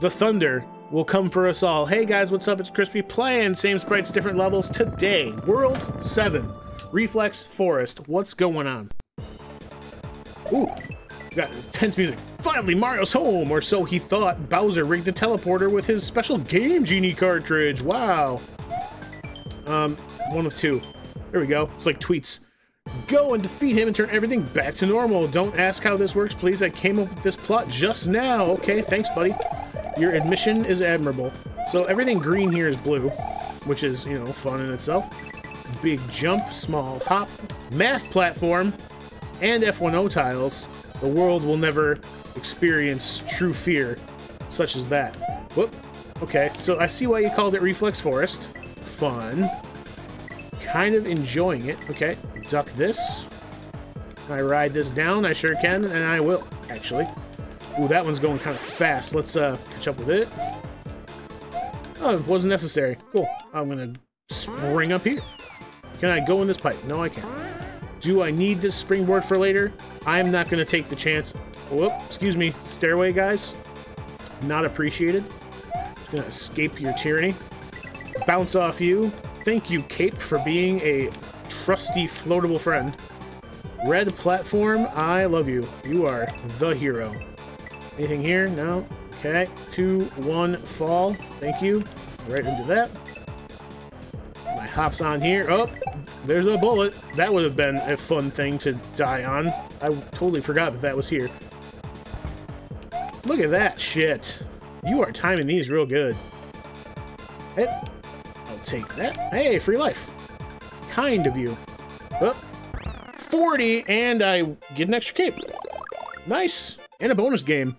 the thunder will come for us all. Hey guys, what's up? It's Crispy playing same sprites, different levels today. World 7, Reflex Forest. What's going on? Ooh, got tense music. Finally, Mario's home, or so he thought. Bowser rigged the teleporter with his special Game Genie cartridge. Wow. Um, one of two. There we go. It's like tweets. Go and defeat him and turn everything back to normal. Don't ask how this works, please. I came up with this plot just now. Okay, thanks, buddy. Your admission is admirable. So everything green here is blue, which is, you know, fun in itself. Big jump, small hop, math platform, and F1O tiles. The world will never experience true fear such as that. Whoop. Okay, so I see why you called it Reflex Forest. Fun. Kind of enjoying it. Okay, duck this. I ride this down? I sure can, and I will, actually. Ooh, that one's going kind of fast. Let's uh, catch up with it. Oh, it wasn't necessary. Cool. I'm gonna spring up here. Can I go in this pipe? No, I can't. Do I need this springboard for later? I'm not gonna take the chance. Whoop, excuse me, stairway guys. Not appreciated. Just gonna escape your tyranny. Bounce off you. Thank you, Cape, for being a trusty floatable friend. Red platform, I love you. You are the hero. Anything here? No. Okay. Two, one, fall. Thank you. Right into that. My hops on here. Oh, there's a bullet. That would have been a fun thing to die on. I totally forgot that that was here. Look at that shit. You are timing these real good. Hey, I'll take that. Hey, free life. Kind of you. Oh, 40, and I get an extra cape. Nice. And a bonus game.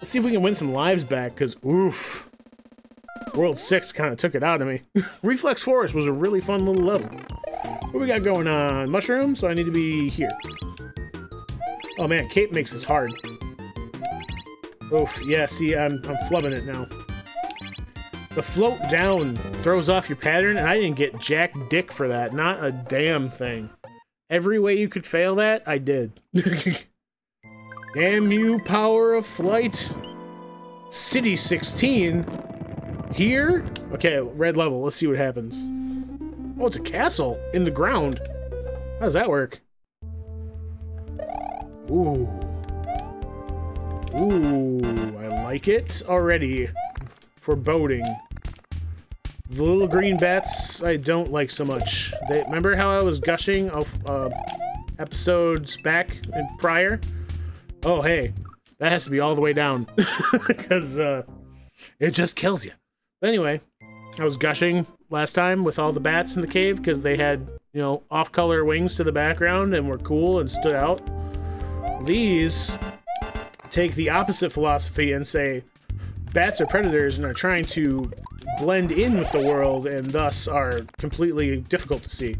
Let's see if we can win some lives back, because oof. World 6 kind of took it out of me. Reflex Forest was a really fun little level. What we got going on? Mushroom, so I need to be here. Oh man, Cape makes this hard. Oof, yeah, see, I'm, I'm flubbing it now. The float down throws off your pattern, and I didn't get jack dick for that. Not a damn thing. Every way you could fail that, I did. damn you, power of flight. City 16. Here? Okay, red level. Let's see what happens. Oh, it's a castle in the ground. How does that work? Ooh. Ooh, I like it already. Foreboding. The little green bats, I don't like so much. They Remember how I was gushing of uh, episodes back and prior? Oh, hey, that has to be all the way down. Because uh, it just kills you. But anyway, I was gushing last time with all the bats in the cave because they had, you know, off-color wings to the background and were cool and stood out. These take the opposite philosophy and say bats are predators and are trying to blend in with the world and thus are completely difficult to see.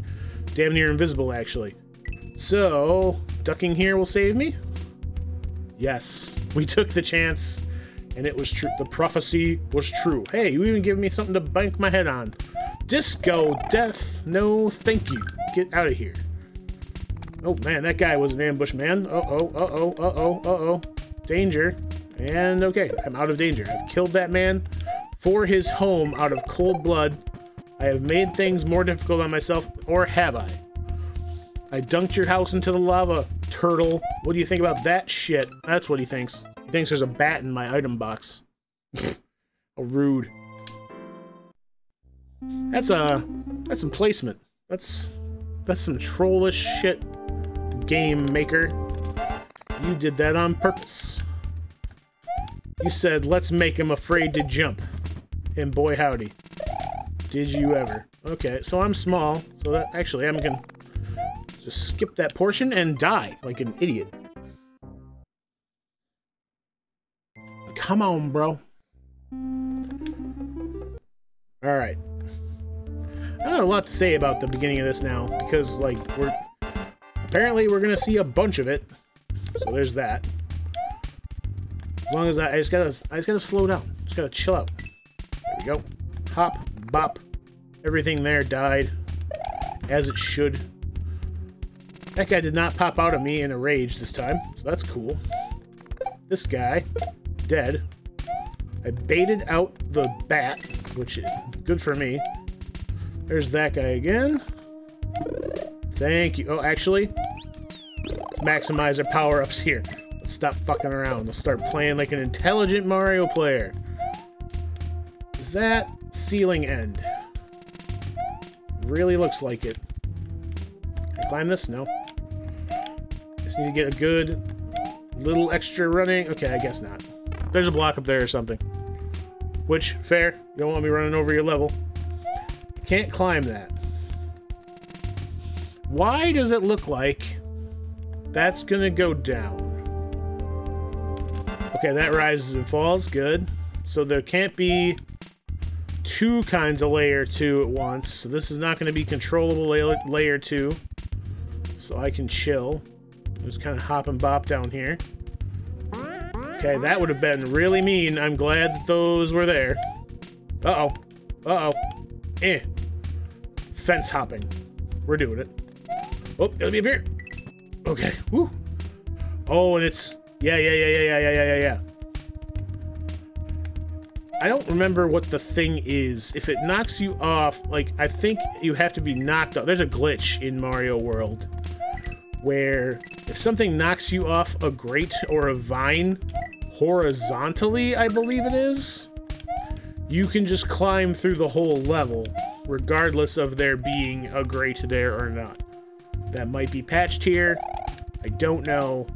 Damn near invisible, actually. So, ducking here will save me? Yes, we took the chance and it was true. The prophecy was true. Hey, you even give me something to bank my head on. Disco death, no thank you. Get out of here. Oh man, that guy was an ambush man. Uh-oh, uh-oh, uh-oh, uh-oh. Danger. And okay, I'm out of danger. I've killed that man for his home out of cold blood. I have made things more difficult on myself, or have I? I dunked your house into the lava, turtle. What do you think about that shit? That's what he thinks. He thinks there's a bat in my item box. How rude. That's a uh, that's some placement. That's that's some trollish shit, game maker. You did that on purpose. You said, let's make him afraid to jump. And boy howdy. Did you ever. Okay, so I'm small, so that actually I'm gonna just skip that portion and die like an idiot. Come on, bro. Alright. I don't have a lot to say about the beginning of this now, because, like, we're... Apparently, we're gonna see a bunch of it. So there's that. As long as I, I just gotta, I just gotta slow down. Just gotta chill out. There we go. Hop, bop. Everything there died. As it should. That guy did not pop out of me in a rage this time, so that's cool. This guy, dead. I baited out the bat, which is good for me. There's that guy again. Thank you. Oh, actually, maximize our power-ups here. Let's stop fucking around. Let's start playing like an intelligent Mario player. Is that ceiling end? Really looks like it. Can I climb this? No. Just need to get a good little extra running. Okay, I guess not. There's a block up there or something. Which, fair. You don't want me running over your level. Can't climb that. Why does it look like that's gonna go down? Okay, that rises and falls. Good. So there can't be two kinds of layer 2 at once. So this is not going to be controllable layer, layer 2. So I can chill. Just kind of hop and bop down here. Okay, that would have been really mean. I'm glad that those were there. Uh-oh. Uh-oh. Eh. Fence hopping. We're doing it. Oh, it'll be up here. Okay. Woo. Oh, and it's... Yeah, yeah, yeah, yeah, yeah, yeah, yeah, yeah. I don't remember what the thing is. If it knocks you off, like, I think you have to be knocked off. There's a glitch in Mario World where if something knocks you off a grate or a vine horizontally, I believe it is, you can just climb through the whole level, regardless of there being a grate there or not. That might be patched here. I don't know.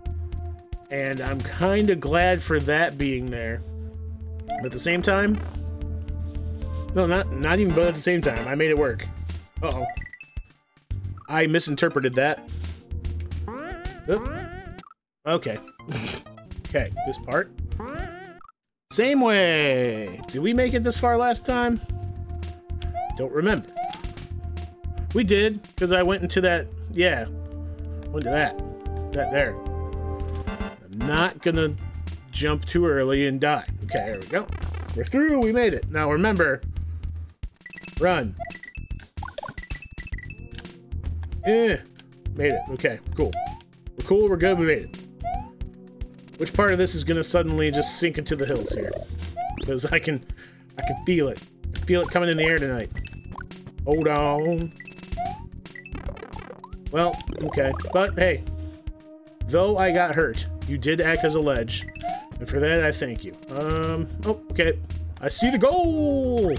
And I'm kind of glad for that being there. But at the same time... No, not, not even but at the same time. I made it work. Uh-oh. I misinterpreted that. Okay. okay, this part. Same way! Did we make it this far last time? Don't remember. We did, because I went into that... Yeah. Went to that. That there. I'm not gonna jump too early and die. Okay, there we go. We're through, we made it. Now remember, run. Eh, made it. Okay, cool. Cool, we're good, we made it. Which part of this is gonna suddenly just sink into the hills here? Because I can, I can feel it. I feel it coming in the air tonight. Hold on. Well, okay. But, hey. Though I got hurt, you did act as a ledge. And for that, I thank you. Um, oh, okay. I see the goal!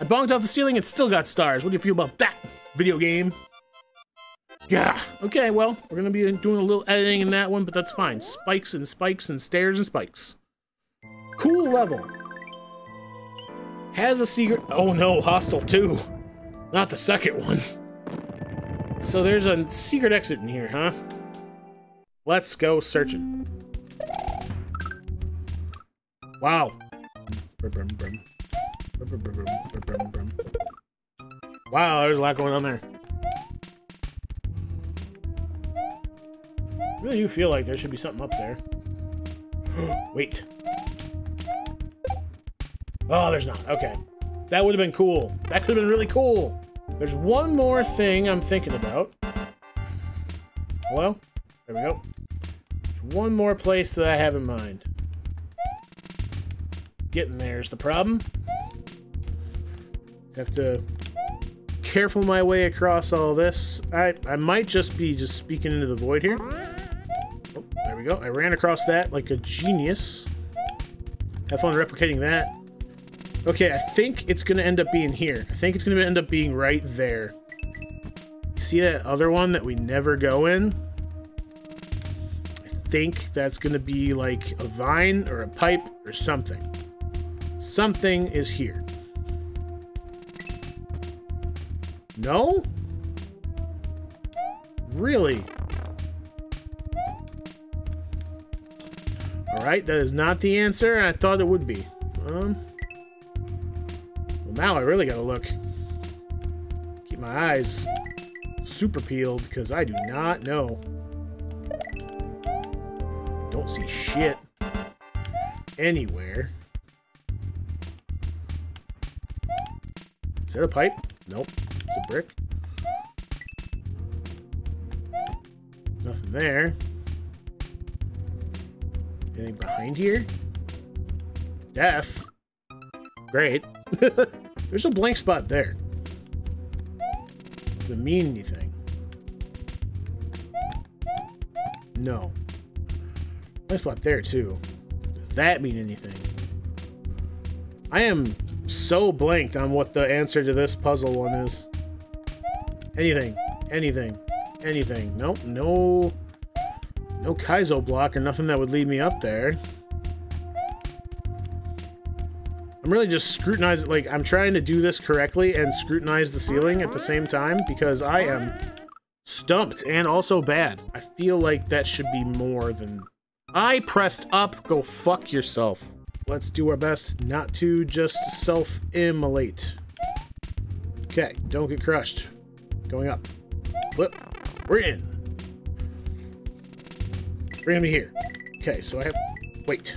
I bonked off the ceiling and still got stars. What do you feel about that, video game? Yeah. Okay, well, we're gonna be doing a little editing in that one, but that's fine. Spikes and spikes and stairs and spikes. Cool level. Has a secret- oh no, Hostel 2. Not the second one. So there's a secret exit in here, huh? Let's go searching. Wow. Wow, there's a lot going on there. Really do feel like there should be something up there. Wait. Oh, there's not. Okay. That would have been cool. That could have been really cool. There's one more thing I'm thinking about. Hello? There we go. There's one more place that I have in mind. Getting there is the problem. Have to careful my way across all this. I, I might just be just speaking into the void here. Go. I ran across that like a genius. Have fun replicating that. Okay, I think it's going to end up being here. I think it's going to end up being right there. See that other one that we never go in? I think that's going to be like a vine or a pipe or something. Something is here. No? Really? Alright, that is not the answer I thought it would be. Um... well, Now I really gotta look. Keep my eyes super peeled, because I do not know. Don't see shit anywhere. Is that a pipe? Nope. It's a brick. Nothing there. Anything behind here? death. Great. There's a blank spot there. Does it mean anything? No. Blank spot there, too. Does that mean anything? I am so blanked on what the answer to this puzzle one is. Anything. Anything. Anything. Nope. No... No Kaizo block or nothing that would lead me up there. I'm really just scrutinizing, like, I'm trying to do this correctly and scrutinize the ceiling at the same time because I am stumped and also bad. I feel like that should be more than... I pressed up, go fuck yourself. Let's do our best not to just self-immolate. Okay, don't get crushed. Going up. Whoop. We're in. Bring me here. Okay, so I have... Wait.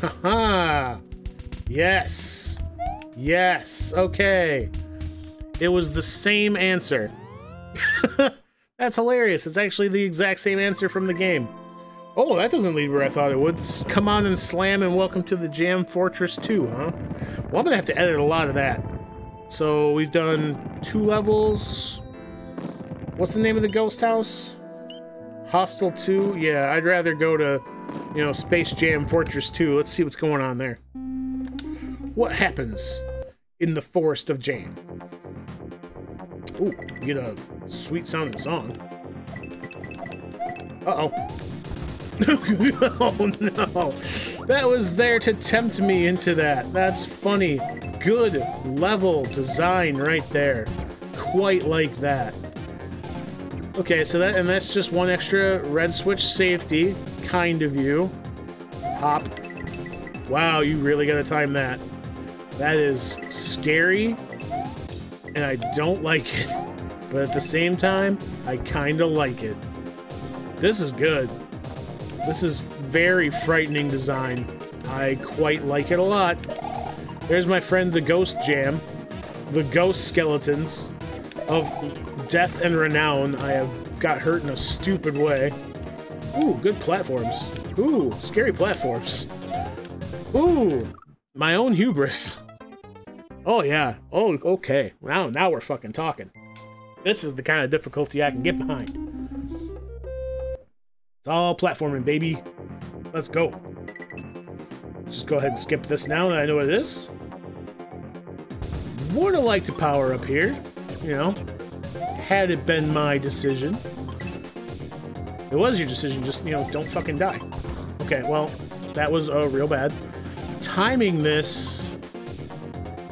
Haha! yes! Yes! Okay. It was the same answer. That's hilarious. It's actually the exact same answer from the game. Oh, that doesn't lead where I thought it would. Come on and slam and welcome to the Jam Fortress 2, huh? Well, I'm gonna have to edit a lot of that. So we've done two levels. What's the name of the ghost house? Hostel 2? Yeah, I'd rather go to you know, Space Jam Fortress 2. Let's see what's going on there. What happens in the Forest of Jam? Ooh, you get a sweet sounding song. Uh-oh. oh no! That was there to tempt me into that. That's funny. Good level design right there. Quite like that. Okay, so that and that's just one extra red switch safety kind of you. Hop. Wow, you really gotta time that. That is scary, and I don't like it. But at the same time, I kinda like it. This is good. This is very frightening design. I quite like it a lot. There's my friend the Ghost Jam. The Ghost Skeletons of Death and Renown. I have got hurt in a stupid way. Ooh, good platforms. Ooh, scary platforms. Ooh, my own hubris. Oh, yeah. Oh, okay. Now, now we're fucking talking. This is the kind of difficulty I can get behind. It's all platforming, baby. Let's go. Just go ahead and skip this now that I know what it is. Would have liked to power up here, you know, had it been my decision. It was your decision, just, you know, don't fucking die. Okay, well, that was uh, real bad. Timing this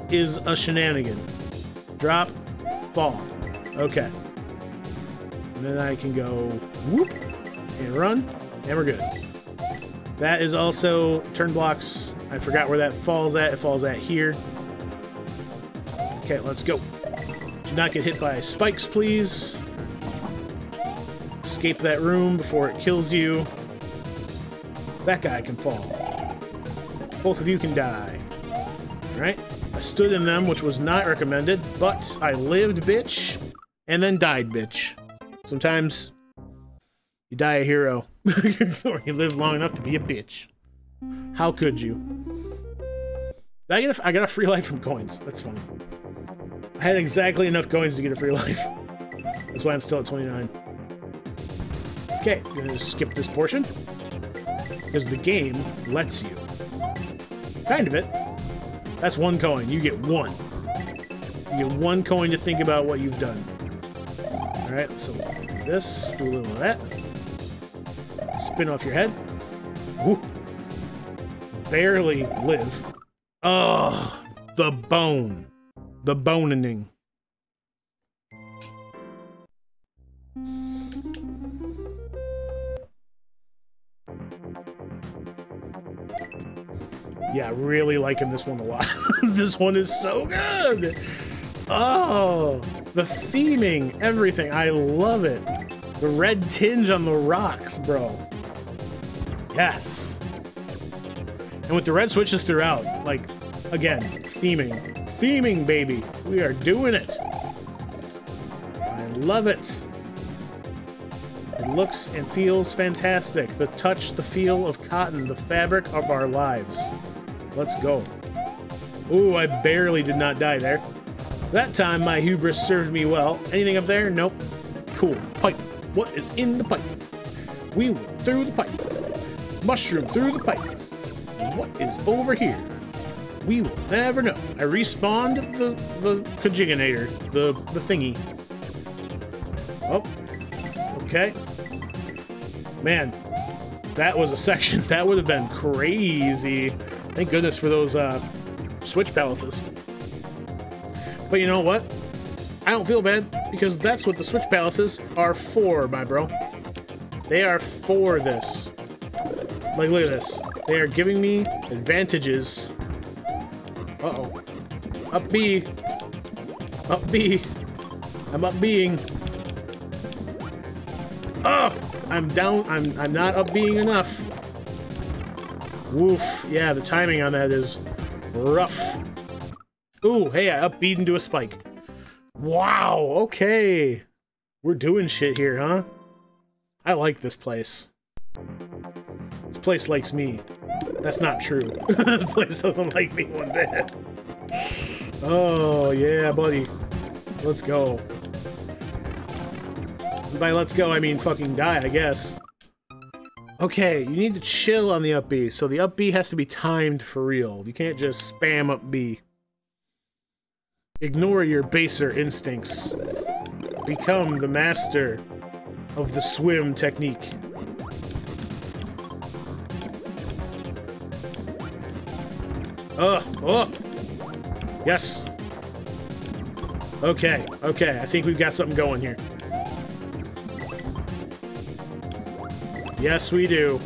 is a shenanigan. Drop, fall. Okay. And then I can go whoop and run, and we're good. That is also turn blocks. I forgot where that falls at. It falls at here. Okay, let's go. Do not get hit by spikes, please escape that room before it kills you. That guy can fall. Both of you can die. Alright? I stood in them, which was not recommended, but I lived, bitch, and then died, bitch. Sometimes you die a hero, or you live long enough to be a bitch. How could you? I, get a, I got a free life from coins. That's funny. I had exactly enough coins to get a free life. That's why I'm still at 29. Okay, I'm gonna skip this portion. Because the game lets you. Kind of it. That's one coin. You get one. You get one coin to think about what you've done. Alright, so do this, do a little of that. Spin off your head. Woo. Barely live. Oh, the bone. The boning. Yeah, really liking this one a lot. this one is so good! Oh, the theming, everything. I love it. The red tinge on the rocks, bro. Yes. And with the red switches throughout, like, again, theming. Theming, baby. We are doing it. I love it. It looks and feels fantastic. The touch, the feel of cotton, the fabric of our lives. Let's go. Ooh, I barely did not die there. That time, my hubris served me well. Anything up there? Nope. Cool. Pipe. What is in the pipe? We went through the pipe. Mushroom through the pipe. What is over here? We will never know. I respawned the the Kajiganator, the the thingy. Oh, okay. Man, that was a section. That would have been crazy. Thank goodness for those uh, switch palaces. But you know what? I don't feel bad because that's what the switch palaces are for, my bro. They are for this. Like, look at this. They are giving me advantages. Uh-oh. Up B. Up B. I'm up being. Oh! I'm down. I'm, I'm not up being enough. Woof. Yeah, the timing on that is rough. Ooh, hey, I up beat into a spike. Wow, okay. We're doing shit here, huh? I like this place. This place likes me. That's not true. this place doesn't like me one bit. Oh, yeah, buddy. Let's go. by let's go, I mean fucking die, I guess. Okay, you need to chill on the up B. So the up B has to be timed for real. You can't just spam up B. Ignore your baser instincts. Become the master of the swim technique. Oh, oh! Yes! Okay, okay, I think we've got something going here. Yes, we do.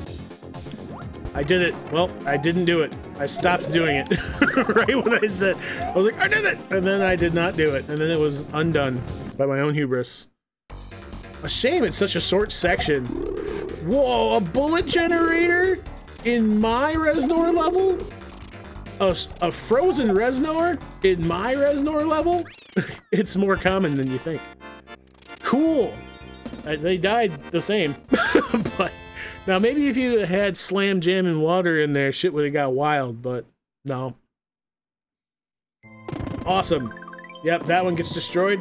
I did it. Well, I didn't do it. I stopped doing it right when I said, I was like, I did it! And then I did not do it. And then it was undone by my own hubris. A shame it's such a short section. Whoa, a bullet generator in my Reznor level? A, a frozen Reznor in my Reznor level? it's more common than you think. Cool. Uh, they died the same, but now, maybe if you had slam jam and water in there, shit would have got wild, but no. Awesome. Yep, that one gets destroyed.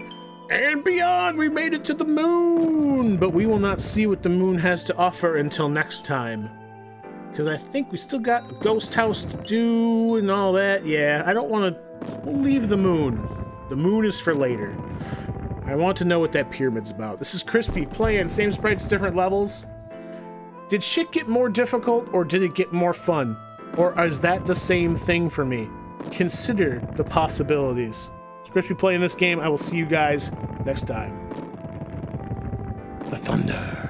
And beyond, we made it to the moon! But we will not see what the moon has to offer until next time. Because I think we still got a ghost house to do and all that. Yeah, I don't want to leave the moon. The moon is for later. I want to know what that pyramid's about. This is Crispy playing same sprites, different levels. Did shit get more difficult or did it get more fun? Or is that the same thing for me? Consider the possibilities. It's Crispy playing this game. I will see you guys next time. The Thunder.